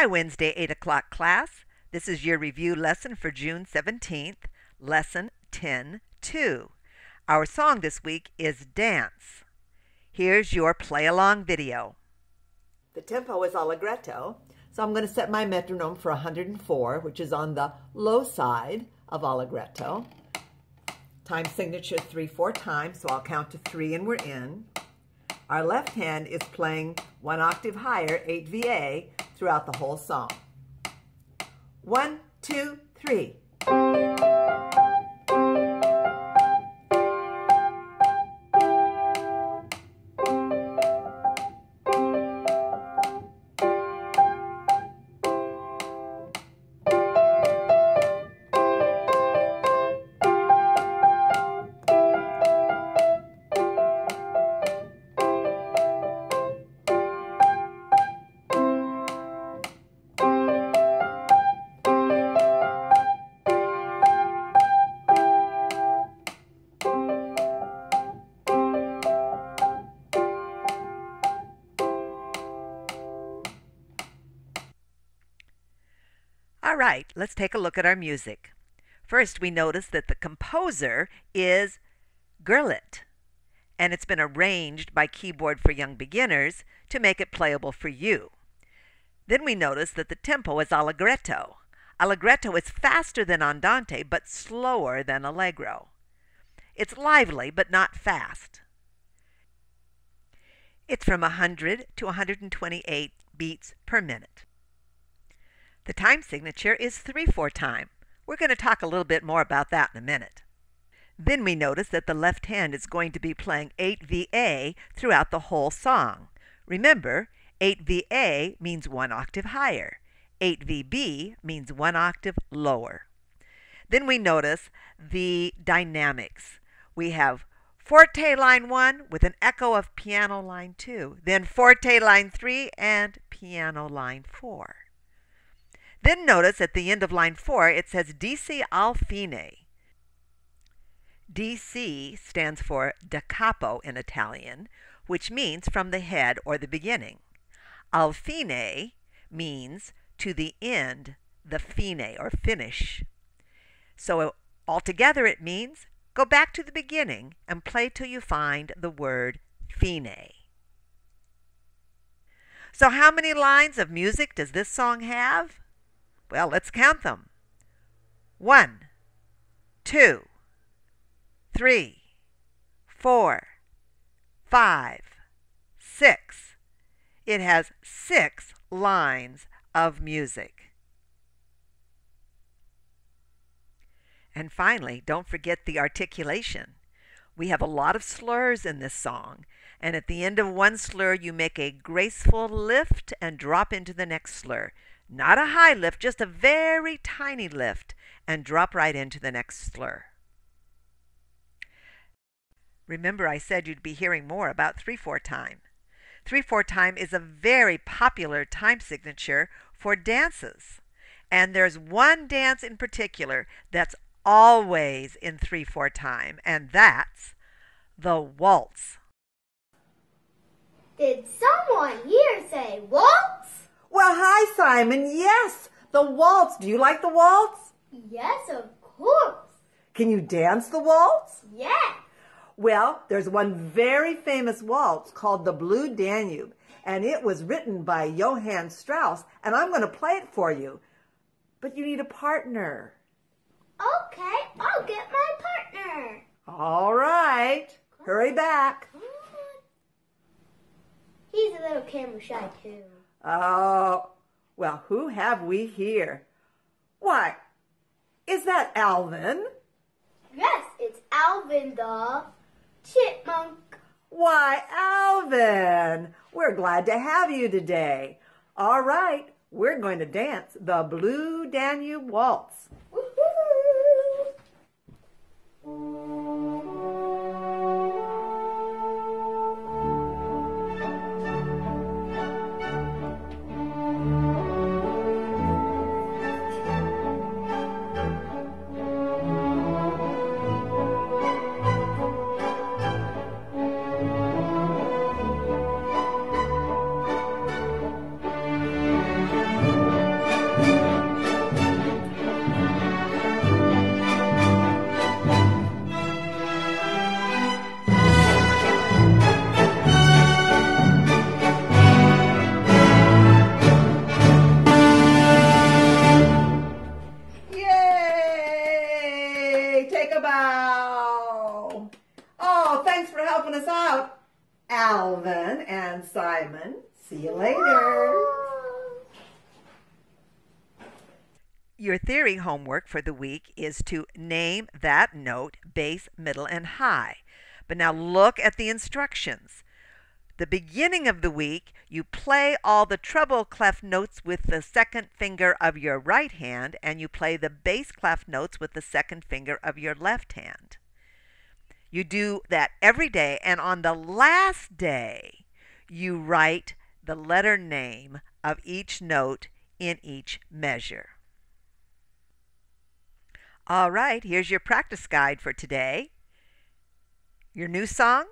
Hi, Wednesday, 8 o'clock class. This is your review lesson for June 17th, lesson 10 2. Our song this week is Dance. Here's your play along video. The tempo is allegretto, so I'm going to set my metronome for 104, which is on the low side of allegretto. Time signature three, four times, so I'll count to three and we're in. Our left hand is playing one octave higher, 8 VA, throughout the whole song. One, two, three. All right, let's take a look at our music. First, we notice that the composer is Gurlitt, and it's been arranged by Keyboard for Young Beginners to make it playable for you. Then we notice that the tempo is allegretto. Allegretto is faster than andante, but slower than allegro. It's lively, but not fast. It's from 100 to 128 beats per minute. The time signature is 3-4 time. We're going to talk a little bit more about that in a minute. Then we notice that the left hand is going to be playing 8 VA throughout the whole song. Remember, 8 VA means one octave higher. 8 VB means one octave lower. Then we notice the dynamics. We have forte line 1 with an echo of piano line 2, then forte line 3 and piano line 4. Then notice at the end of line 4 it says DC al fine. DC stands for da capo in Italian, which means from the head or the beginning. Al fine means to the end, the fine or finish. So altogether it means go back to the beginning and play till you find the word fine. So how many lines of music does this song have? Well, let's count them. One, two, three, four, five, six. It has six lines of music. And finally, don't forget the articulation. We have a lot of slurs in this song, and at the end of one slur, you make a graceful lift and drop into the next slur. Not a high lift, just a very tiny lift, and drop right into the next slur. Remember, I said you'd be hearing more about 3 4 time. 3 4 time is a very popular time signature for dances. And there's one dance in particular that's always in 3 4 time, and that's the waltz. Did someone here say waltz? Well, hi, Simon. Yes, the waltz. Do you like the waltz? Yes, of course. Can you dance the waltz? Yes. Well, there's one very famous waltz called the Blue Danube, and it was written by Johann Strauss, and I'm going to play it for you. But you need a partner. Okay, I'll get my partner. All right. Hurry back. He's a little camera shy too. Oh, well, who have we here? Why, is that Alvin? Yes, it's Alvin the chipmunk. Why, Alvin, we're glad to have you today. All right, we're going to dance the Blue Danube Waltz. Oh, thanks for helping us out, Alvin and Simon. See you later. Your theory homework for the week is to name that note bass, middle, and high. But now look at the instructions. The beginning of the week, you play all the treble clef notes with the second finger of your right hand, and you play the bass clef notes with the second finger of your left hand. You do that every day, and on the last day, you write the letter name of each note in each measure. All right, here's your practice guide for today. Your new song,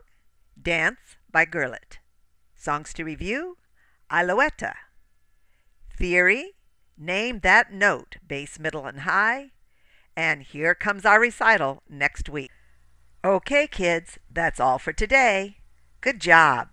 Dance by Gurlitt. Songs to review, Alouette. Theory, name that note, bass, middle, and high. And here comes our recital next week. Okay, kids, that's all for today. Good job.